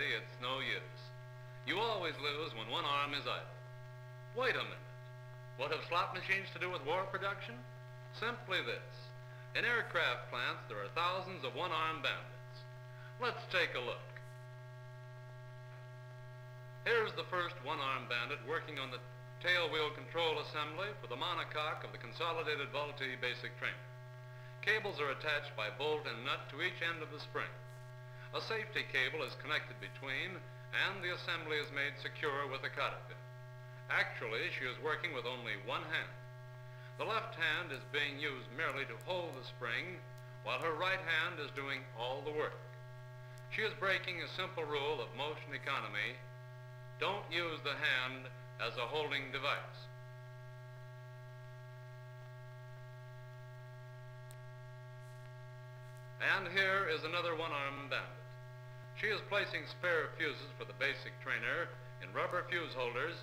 it's no use. You always lose when one arm is idle. Wait a minute. What have slot machines to do with war production? Simply this. In aircraft plants, there are thousands of one-armed bandits. Let's take a look. Here's the first one-armed bandit working on the tail wheel control assembly for the monocoque of the Consolidated Vultee Basic Trainer. Cables are attached by bolt and nut to each end of the spring. A safety cable is connected between, and the assembly is made secure with a pin. Actually, she is working with only one hand. The left hand is being used merely to hold the spring, while her right hand is doing all the work. She is breaking a simple rule of motion economy. Don't use the hand as a holding device. And here is another one-armed bandit. She is placing spare fuses for the basic trainer in rubber fuse holders,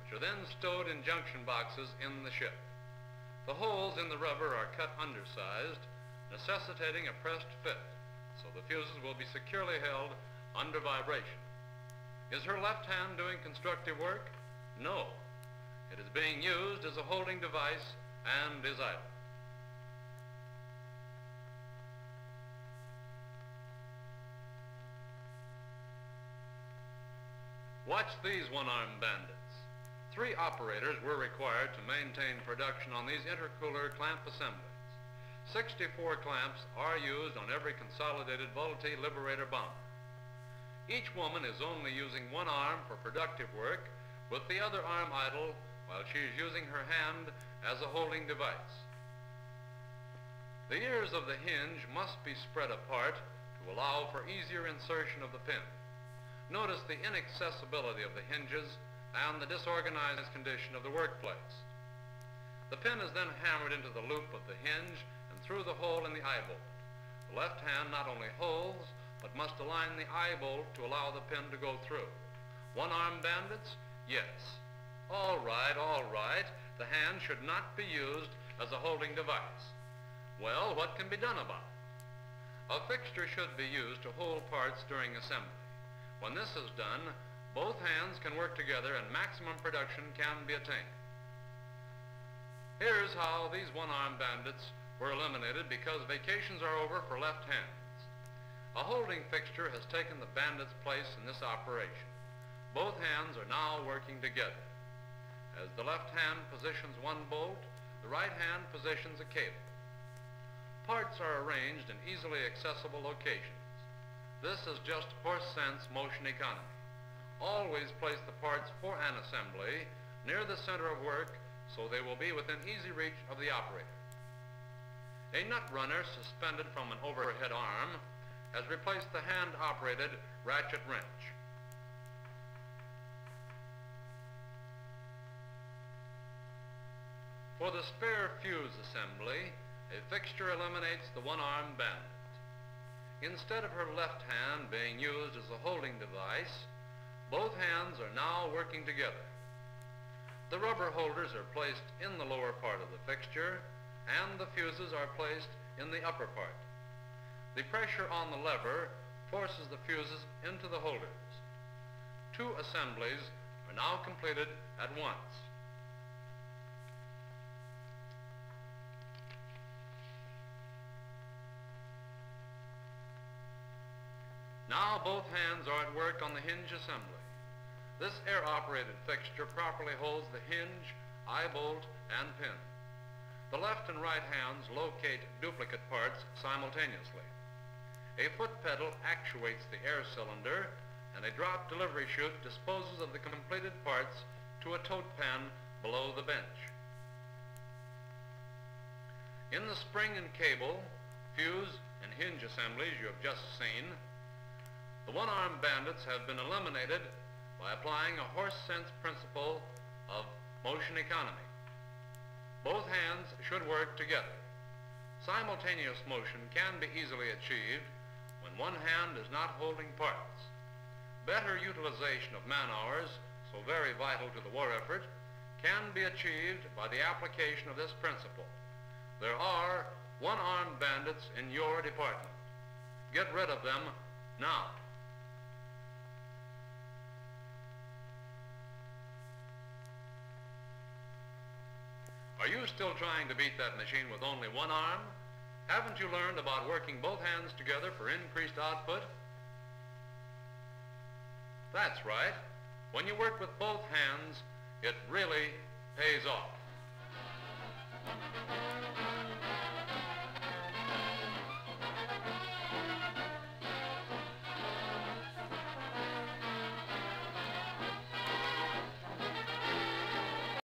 which are then stowed in junction boxes in the ship. The holes in the rubber are cut undersized, necessitating a pressed fit, so the fuses will be securely held under vibration. Is her left hand doing constructive work? No. It is being used as a holding device and is idle. Watch these one-armed bandits. Three operators were required to maintain production on these intercooler clamp assemblies. 64 clamps are used on every consolidated Vultee Liberator bomber. Each woman is only using one arm for productive work, with the other arm idle while she is using her hand as a holding device. The ears of the hinge must be spread apart to allow for easier insertion of the pin. Notice the inaccessibility of the hinges and the disorganized condition of the workplace. The pin is then hammered into the loop of the hinge and through the hole in the eye bolt. The left hand not only holds, but must align the eye bolt to allow the pin to go through. One-arm bandits? Yes. All right, all right. The hand should not be used as a holding device. Well, what can be done about it? A fixture should be used to hold parts during assembly. When this is done, both hands can work together and maximum production can be attained. Here's how these one-armed bandits were eliminated because vacations are over for left hands. A holding fixture has taken the bandit's place in this operation. Both hands are now working together. As the left hand positions one bolt, the right hand positions a cable. Parts are arranged in easily accessible locations. This is just horse sense motion economy. Always place the parts for an assembly near the center of work so they will be within easy reach of the operator. A nut runner suspended from an overhead arm has replaced the hand-operated ratchet wrench. For the spare fuse assembly, a fixture eliminates the one-arm bend. Instead of her left hand being used as a holding device, both hands are now working together. The rubber holders are placed in the lower part of the fixture and the fuses are placed in the upper part. The pressure on the lever forces the fuses into the holders. Two assemblies are now completed at once. Now both hands are at work on the hinge assembly. This air-operated fixture properly holds the hinge, eye bolt, and pin. The left and right hands locate duplicate parts simultaneously. A foot pedal actuates the air cylinder, and a drop delivery chute disposes of the completed parts to a tote pan below the bench. In the spring and cable, fuse, and hinge assemblies you have just seen, the one-armed bandits have been eliminated by applying a horse sense principle of motion economy. Both hands should work together. Simultaneous motion can be easily achieved when one hand is not holding parts. Better utilization of man-hours, so very vital to the war effort, can be achieved by the application of this principle. There are one-armed bandits in your department. Get rid of them now. Are you still trying to beat that machine with only one arm? Haven't you learned about working both hands together for increased output? That's right. When you work with both hands, it really pays off.